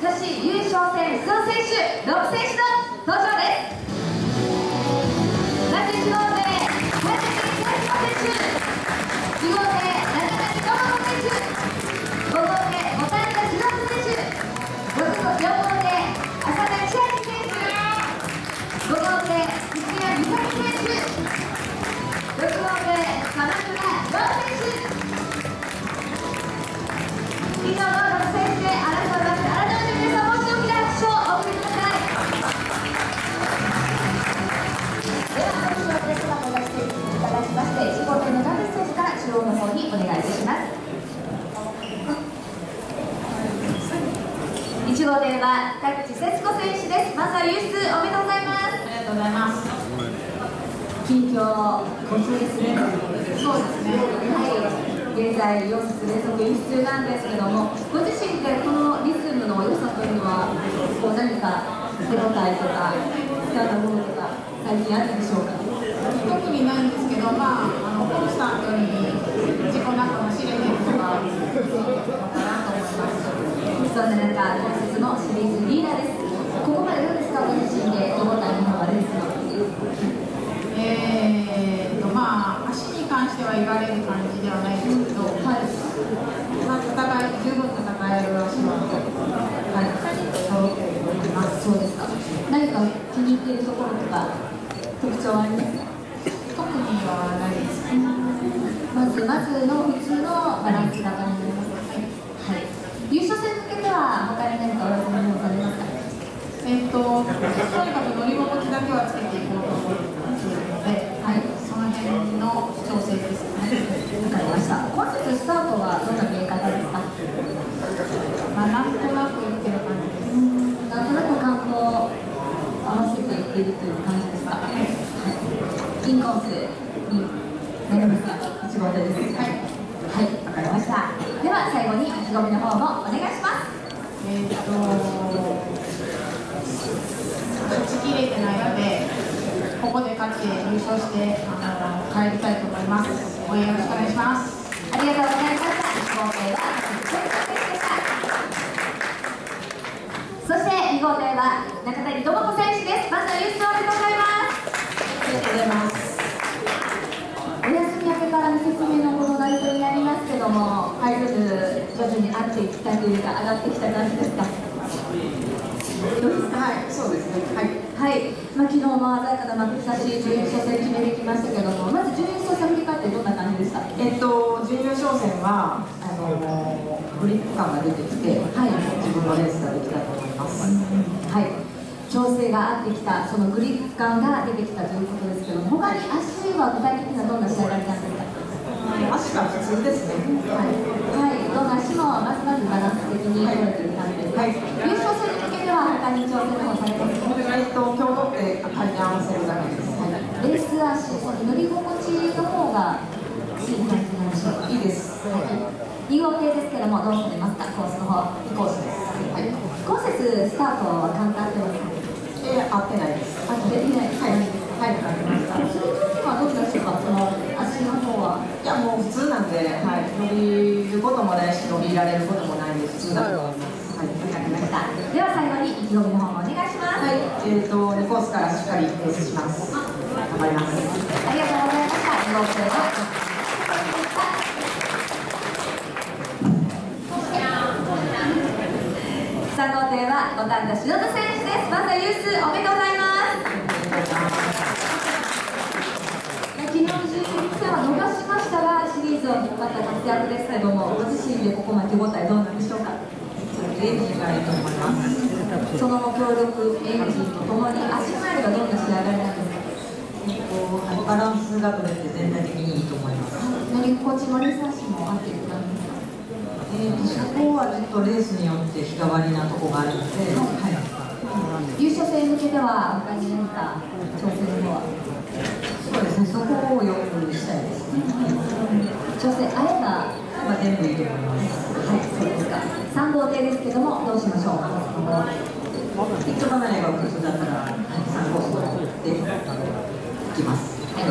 女子優勝戦出場選手6選手のい。たします1号艇は田口節子選手ですまずは輸出おめでとうござい。ますありがとうござい。ます。近況5つですねそうですね。はい、現在4節連続輸出なんですけども、ご自身でこのリズムの良さとい。うのは、こう何か手応えとか、使ったものとか、最近あるでしょうか。特にないんですけど、まあ、あのコンスタントに自己仲の試練とかついていくのかなと思います。そんな中、今節のシリーズリーダーです。ここまでどうですか、ご自身で手応えの方はレースの。えーと、まあ、足に関しては言われる感じではないですけど、はい、まあ、戦い、十分戦える足は、はい、揃っています。そうですか。何か気に入っているところとか、特徴はありますか特にはないですね。まずまずの普通のバランス型になります。はい。優勝戦は他に何かお休みをされますか？えっと、とにかく乗り心地だけはつけていこうと思っているので、はい。その辺の調整ですね。わかりました。今節スタートはどんな見え方ですか？まあ、なんとなく言ってる感じです。なんとなく関東合わせていっているという感じですか？はい。金コースになりますか。一号手です。はい。はい。わかりました。では最後に意気込みの方もお願いします。えっと、勝ちきれてないので、ここで勝って優勝してあの帰りたいと思います。応援よろしくお願いします。ありがとうございました。一号艇は全国選手でした。そして2号艇は中谷智子選手です。まずは優勝おめでとうございます。ありがとうございます。お休み明けからの説明のこのナイトになりますけども、ハイルーに合ってきたというか、上がってきた感じですか？はい、そうですね。はい。はい、まあ、昨日も鮮やかな幕差し準優勝戦決めてきましたけども、まず準優勝戦振り返ってどんな感じでした？えっと、準優勝戦はあのグリップ感が出てきて、はい自分のレースができたと思います。はい、調整が合ってきた、そのグリップ感が出てきたということですけども、他に足は具体的にはどんな仕上がりなんですか？足が普通ですね。はい、はい、どんな足もまずまずバランス的に取れてい。る感じです。はい。優勝戦に向けては他に調整の方されますか。えっと、今日乗って回転合わせるだけです。はい。レース足、その乗り心地の方がい。い。感じなんでしょうか。い、い。い。です。2号艇ですけども、どうされますか、コースの方。コースです。はい。今節スタートは簡単でますか。えー、合ってない。です。あ、できない。はい。はい、わかりました。それとはどうでしょうか、その足の方は。いや、もう普通なんで、はい、伸びることもないし、伸びられることもないんで、普通だと思います。はい。わかりました。では最後に意気込みの方もお願いします。はい、えっ、と、2コースからしっかりレースします。頑張ります。ありがとうございました。2号艇は。3号艇は五反田篠田選手です。まずはユースおめでとうございます。昨日の準決戦は逃しましたが、シリーズを引っ張った活躍ですけども、ご自身でここまで手応えどうなんでしょうか？エンジンがいいと思います。その協力エンジンとともに足回りがどんな仕上がりなんですか？えっと、バランスが取れて全体的にいいと思います。乗り心地もレース足も合っている感じですか？えー、とそこはちょっとレースによって日替わりなとこがあるので、はい優勝戦に向けては他に何か挑戦の方は？そうですね、そこをよくしたいですね。挑戦あればまあ、全部いいと思います。はいそうですか3号艇ですけどもどうしましょうヒット離れが普通だったら、3コースをでいきます。はい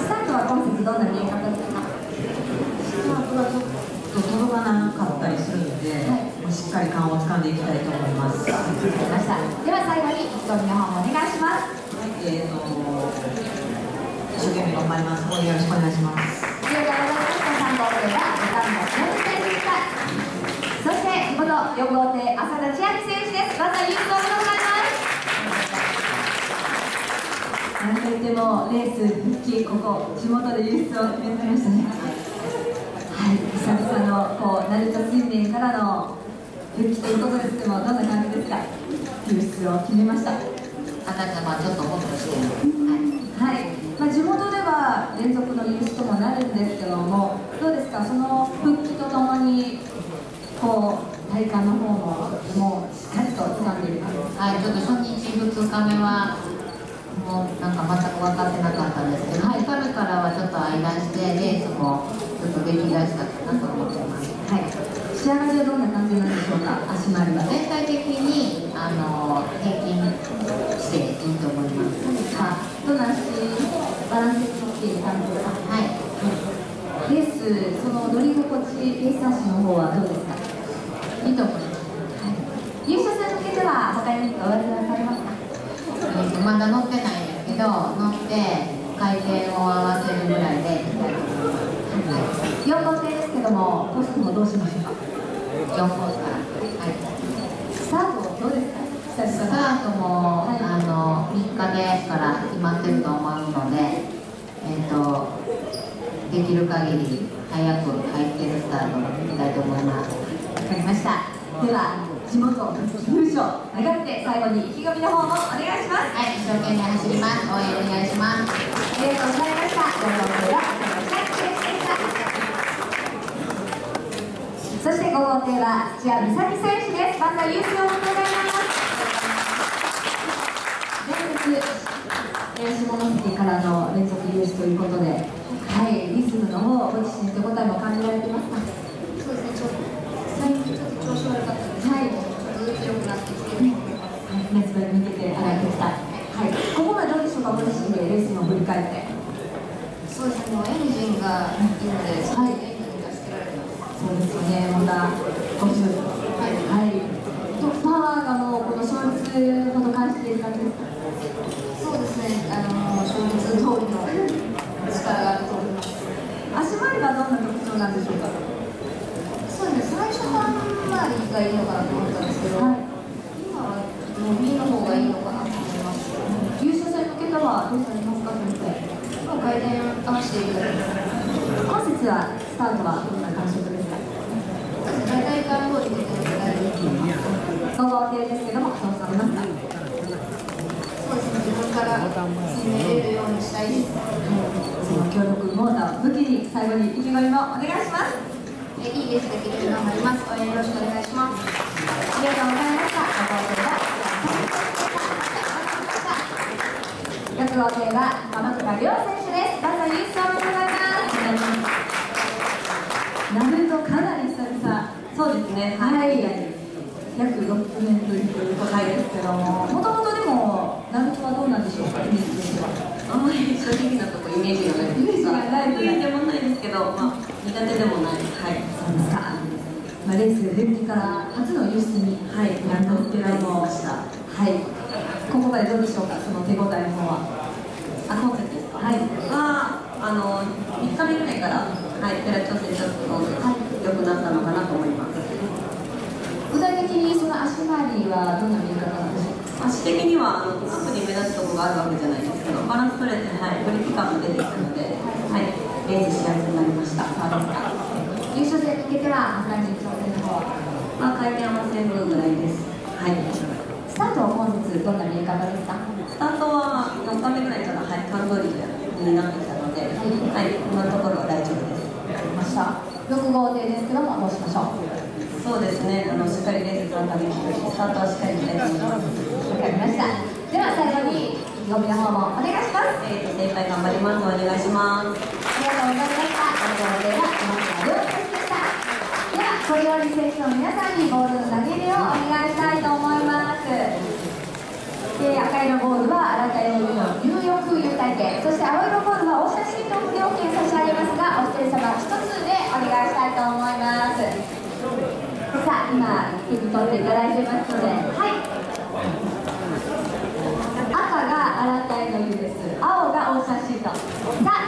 スタートは今節どんな見え方ですかスタートがちょっと届かなかったりするので、はいしっかり勘を掴んでいきたいと思います。わかりましたでは最後に意気込みの方お願いしますはいえー、と一生懸命頑張ります。応援よろしくお願いします。ありがとうございます参考生はボタンの4点でしたそして地元4号艇浅田千秋選手です。まずは優勝おめでとうございますなんといってもレース復帰ここ地元で優勝を決めてましたね。はい。久々のこう成田水面からの復帰ということですけどもどんな感じですか？優出を決めました私はまあちょっとホッとしてる。はい、まあ、地元では連続の優勝ともなるんですけどもどうですか？その復帰とともにこう体幹の方ももうしっかりと掴んでいるはい、ちょっと初日2日目はもうなんか全く分かってなかったんですけど、はい、春からはちょっと間してレースもちょっとできだしたかなと思ってます。はい。仕上がりはどんな感じなんでしょうか？足回りは。全体的にあの平均していいと思います。あどんな足バランスをっている感じですかはい、レースその乗り心地レース足の方はどうですかいいと思います。はい優勝戦に向けては他にお技されますかえーまだ乗ってないんですけど、乗って回転を合わせるぐらいでいきたいと思います。4号艇ですけどもコストもどうしましょうかはい、4コースから。はいスタートどうですかスタートも、あの3日目から決まってると思うので、えー、とできる限り早く入ってるスタートを切りたいと思います。わかりましたでは地元優勝流れて最後に意気込みの方もお願いしますはい、一生懸命走ります。応援お願いします。ありがとうございました4号艇は浅野千秋選手でしたそして5号艇は土屋美咲選手ですまずは優勝おめでとうございます連日下関からの連続優勝ということではいリズムの方ごも感じられてますかそうですね、ちょっと最近ちょっと調子悪かったです。はいちょっと強くなってきて、はい、夏場に向けて上がってきた。はい、ここまでどうでしょうか、ご自身でレースの振り返って。そうですね、もうエンジンがいいので、はい、エンジンが助けられてます。そうですよね、また50。はい。とパワーがもうこの勝率ほど感じている感じですか？そうですね、あの勝率通りの力があると思います。足回りはどんなんでしょうか。そうですね、最初半回りがいいのかなと思ったんですけど、はい今は伸びの方がいいのかなと思います。優勝戦に向けてはどうされますか、先生。もう回転合わせていくだけです。今節はスタートはどんな感触ですか。大体から通り出てるので大丈夫だと思います。総合系ですけども、どうされますか。そうですね、自分から攻めれるようにしたいです。武器に最後に意気込みもお願いします。えいいできるように頑張ります？応援よろしくお願いします。ありがとうございました。ご登場は6号艇は鎌倉亮選手です。まずは優勝おめでとうございます。ナルトかなり久々。そうですね。はい。約6年ぶりということですけども、もともとでもナルトはどうなんでしょうか、イメージとしては。あんまり正直なとこイメージがないイメージが得意でもないですけど、まあ苦手でもない。はい。そうですか。まあ、レース復帰から初の輸出に、はい、なったんですけども、ました。はい、ここまでどうでしょうか、その手応えの方は。あ、今節ですか？はい、はあの3日目ぐらいからはいペラ調整ちょっと良くなったのかなと思います。具体的にその足回りはどんな見え方。足的にはあの特に目立つところがあるわけじゃないですけど、バランス取れてはいブリッジ感も出てきたので、はいレースしやすくなりました。そうですか。優勝戦に向けては、何に挑戦の方は。まあ回転合わせるぐらいです。はい。スタートは本日どんな見え方ですか？スタートは4日目ぐらいからはい感通りになってきたので、はい今のところは大丈夫です。わかりました。6号艇ですけども、どうしましょう？そうですね。あのしっかりレースするためにスタートはしっかりしたいと思います。わかりました。では、最後に意気込みの方もお願いします。えーと精一杯頑張ります。お願いします。ありがとうございました。6号艇は鎌倉亮選手でした。では、これより選手の皆さんにボールの投げ入れをお願いしたいと思います。で赤色ボールは新たよりの入浴優待券そして青色ボールはお写真と無料券差し上げますがお一人様一つでお願いしたいと思いますさあ今手に取っていただいてますので。はい。赤が洗ったいの湯です。青がオーシャンシートさあ